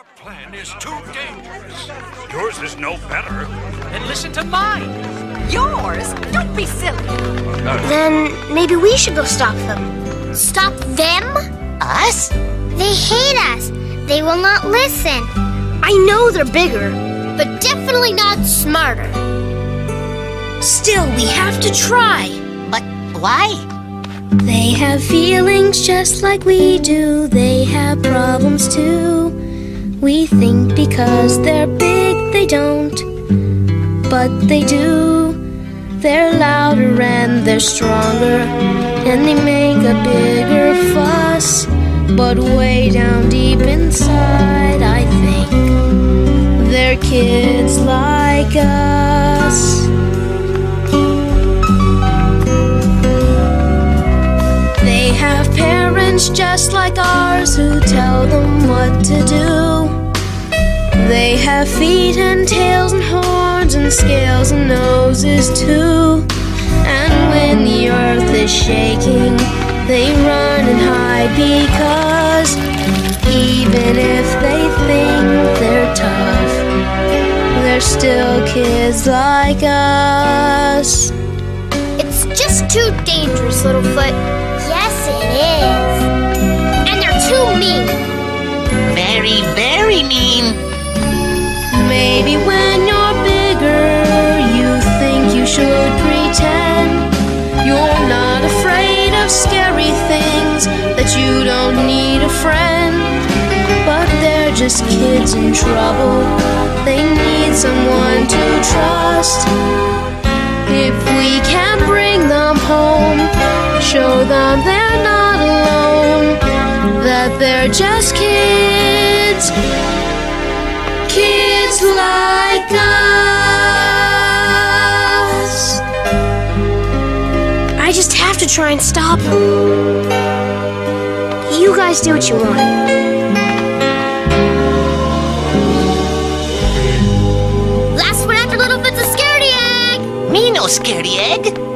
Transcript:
Your plan is too dangerous. Yours is no better. Then listen to mine. Yours? Don't be silly. Uh, then maybe we should go stop them. Stop them? Us? They hate us. They will not listen. I know they're bigger. But definitely not smarter. Still, we have to try. But why? They have feelings just like we do. They have problems too. We think because they're big, they don't. But they do. They're louder and they're stronger. And they make a bigger fuss. But way down deep inside, I think they're kids like us. They have parents just like ours who tell them what to do. They have feet and tails and horns and scales and noses too. And when the earth is shaking, they run and hide because even if they think they're tough, they're still kids like us. It's just too dangerous, Littlefoot. Yes, it is. Just kids in trouble, they need someone to trust. If we can bring them home, show them they're not alone, that they're just kids kids like us. I just have to try and stop them. You guys do what you want. Toast Curry Egg?